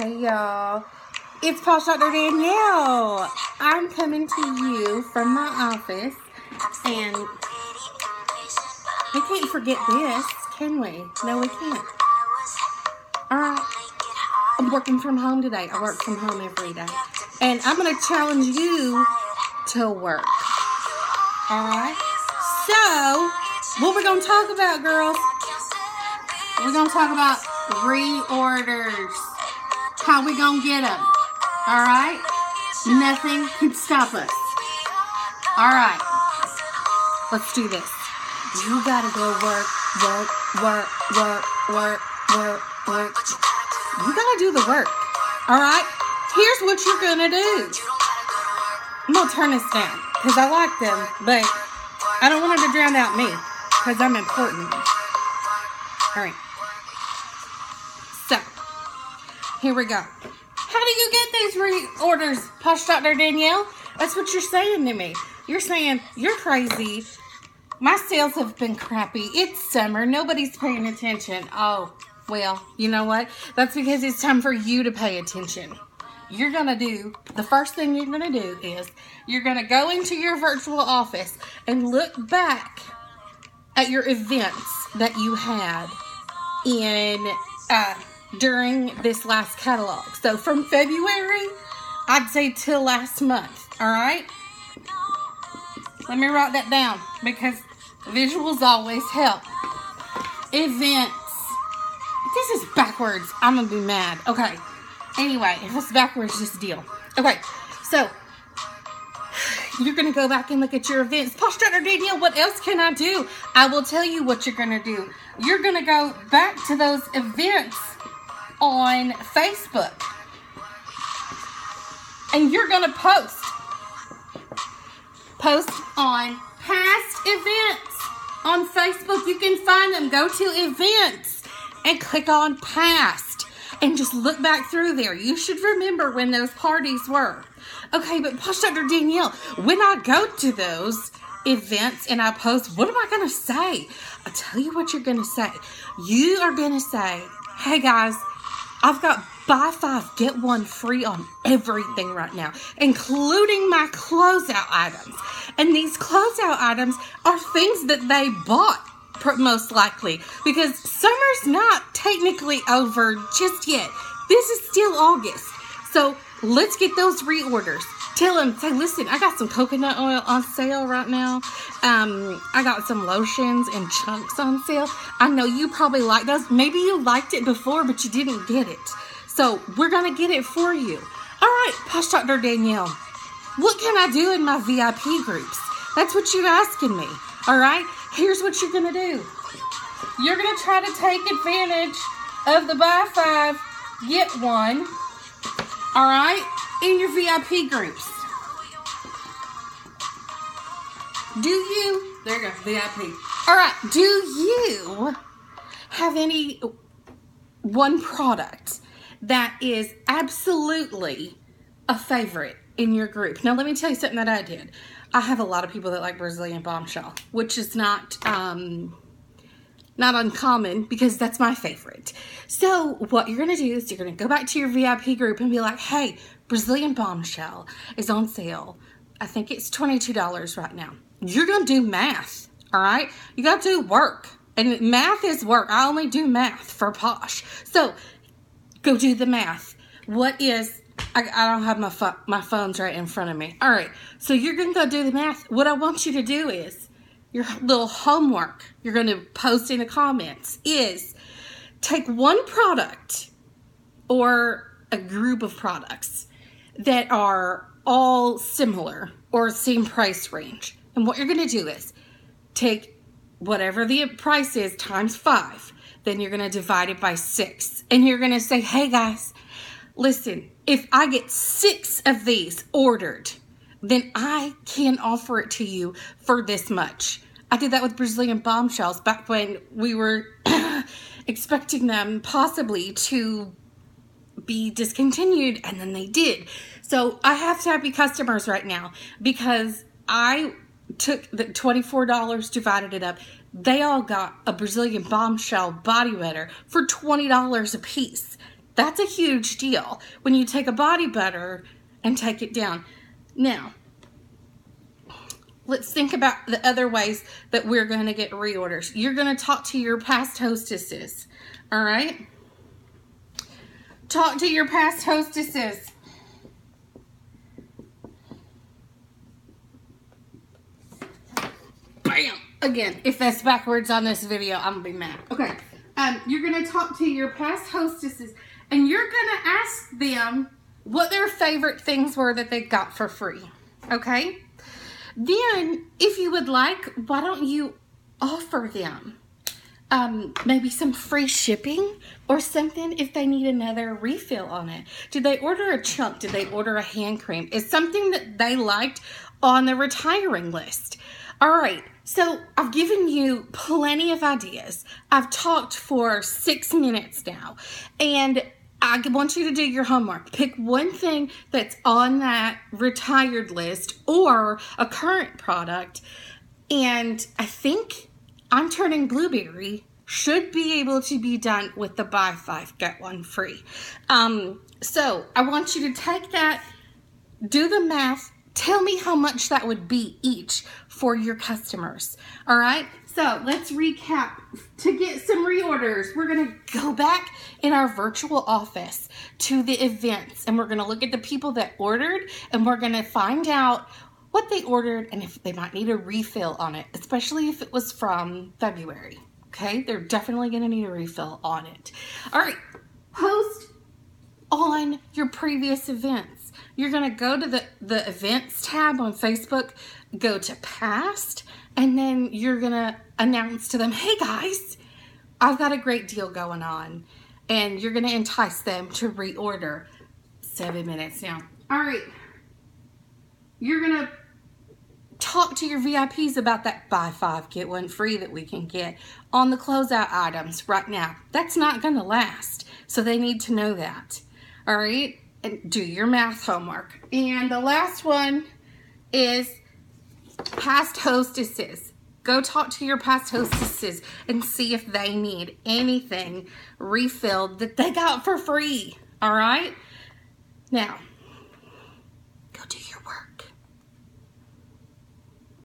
Hey y'all, it's Posh Dr. Danielle. I'm coming to you from my office, and we can't forget this, can we? No, we can't. Alright, I'm working from home today. I work from home every day. And I'm going to challenge you to work. Alright? So, what we're going to talk about, girls? We're going to talk about reorders. How we to get them? Alright? Nothing can stop us. Alright. Let's do this. You gotta go work, work, work, work, work, work, work. You gotta do the work. Alright? Here's what you're gonna do. I'm gonna turn this down because I like them, but I don't want them to drown out me because I'm important. Alright. So, here we go. How do you get these reorders, Posh Dr. Danielle? That's what you're saying to me. You're saying, you're crazy. My sales have been crappy. It's summer. Nobody's paying attention. Oh, well, you know what? That's because it's time for you to pay attention. You're going to do, the first thing you're going to do is you're going to go into your virtual office and look back at your events that you had in uh, during this last catalog. So from February, I'd say till last month. All right. Let me write that down because visuals always help. Events. This is backwards, I'm gonna be mad. Okay. Anyway, if it's backwards, just deal. Okay. So you're gonna go back and look at your events. Posh Dr. Danielle, what else can I do? I will tell you what you're gonna do. You're gonna go back to those events on Facebook. And you're gonna post. Post on past events on Facebook. You can find them. Go to events and click on past and just look back through there. You should remember when those parties were. Okay, but Posh Dr. Danielle, when I go to those events and I post, what am I going to say? I'll tell you what you're going to say. You are going to say, hey guys, I've got buy five, get one free on everything right now, including my closeout items. And these closeout items are things that they bought most likely because summer's not technically over just yet. This is still August. So let's get those reorders. Tell him, say, listen, I got some coconut oil on sale right now. Um, I got some lotions and chunks on sale. I know you probably like those. Maybe you liked it before, but you didn't get it. So we're going to get it for you. All right, Posh Dr. Danielle, what can I do in my VIP groups? That's what you're asking me. All right, here's what you're going to do. You're going to try to take advantage of the buy five, get one. All right, in your VIP groups. Do you? There you go, VIP. All right, do you have any one product that is absolutely a favorite in your group? Now, let me tell you something that I did. I have a lot of people that like Brazilian bombshell, which is not um, not uncommon because that's my favorite. So what you're gonna do is you're gonna go back to your VIP group and be like, hey, Brazilian bombshell is on sale. I think it's $22 right now. You're gonna do math, all right? You gotta do work. And math is work. I only do math for Posh. So go do the math. What is I, I don't have my my phones right in front of me. All right, so you're gonna go do the math. What I want you to do is your little homework. You're gonna post in the comments is take one product or a group of products that are all similar or same price range. And what you're gonna do is take whatever the price is times five. Then you're gonna divide it by six, and you're gonna say, "Hey guys." Listen, if I get six of these ordered, then I can offer it to you for this much. I did that with Brazilian bombshells back when we were expecting them possibly to be discontinued, and then they did. So I have to happy customers right now because I took the $24, divided it up. They all got a Brazilian bombshell body butter for $20 a piece. That's a huge deal when you take a body butter and take it down. Now, let's think about the other ways that we're going to get reorders. You're going to talk to your past hostesses, all right? Talk to your past hostesses. Bam! Again, if that's backwards on this video, I'm to be mad. Okay. Um, you're to talk to your past hostesses and you're to ask them what their favorite things were that they got for free. Okay? Then, if you would like, why don't you offer them um, maybe some free shipping or something if they need another refill on it? Did they order a chunk? Did they order a hand cream? Is something that they liked on the retiring list? All right, so I've given you plenty of ideas. I've talked for six minutes now, and I want you to do your homework. Pick one thing that's on that retired list or a current product. And I think I'm turning blueberry should be able to be done with the buy five, get one free. Um, so I want you to take that, do the math, tell me how much that would be each for your customers. All right. So let's recap. To get some reorders, we're to go back in our virtual office to the events and we're to look at the people that ordered and we're to find out what they ordered and if they might need a refill on it, especially if it was from February. Okay, they're definitely to need a refill on it. All right, post on your previous events. You're going to go to the, the events tab on Facebook, go to past, and then you're going to announce to them, hey guys, I've got a great deal going on. And you're going to entice them to reorder. Seven minutes now. All right. You're going to talk to your VIPs about that buy five, get one free that we can get on the closeout items right now. That's not going to last. So they need to know that. All right. And do your math homework. And the last one is past hostesses. Go talk to your past hostesses and see if they need anything refilled that they got for free. All right? Now,